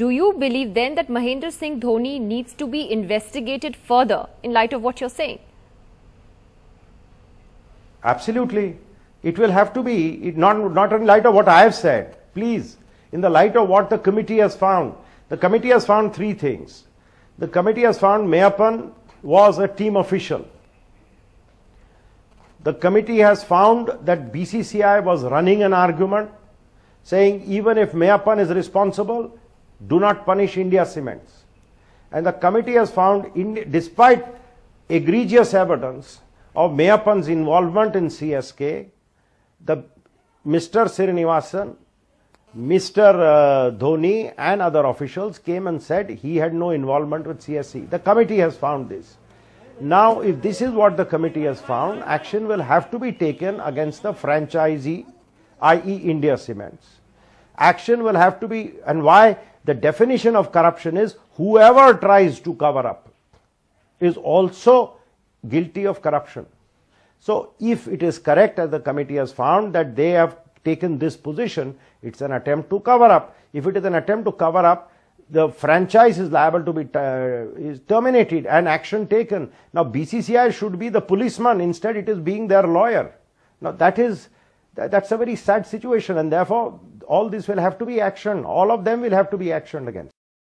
Do you believe then that Mahendra Singh Dhoni needs to be investigated further in light of what you're saying? Absolutely. It will have to be, not, not in light of what I have said. Please, in the light of what the committee has found. The committee has found three things. The committee has found Meyyappan was a team official. The committee has found that BCCI was running an argument saying even if Meyyappan is responsible, do not punish India Cements. And the committee has found, in, despite egregious evidence of Meyyappan's involvement in CSK, the Mr. Srinivasan, Mr. Uh, Dhoni and other officials came and said he had no involvement with CSK. The committee has found this. Now, if this is what the committee has found, action will have to be taken against the franchisee, i.e. India Cements. Action will have to be, and why? The definition of corruption is whoever tries to cover up is also guilty of corruption. So, if it is correct as the committee has found that they have taken this position, it's an attempt to cover up. If it is an attempt to cover up, the franchise is liable to be uh, is terminated and action taken. Now BCCI should be the policeman, instead it is being their lawyer. Now that is, that, that's a very sad situation and therefore all this will have to be action. All of them will have to be actioned against.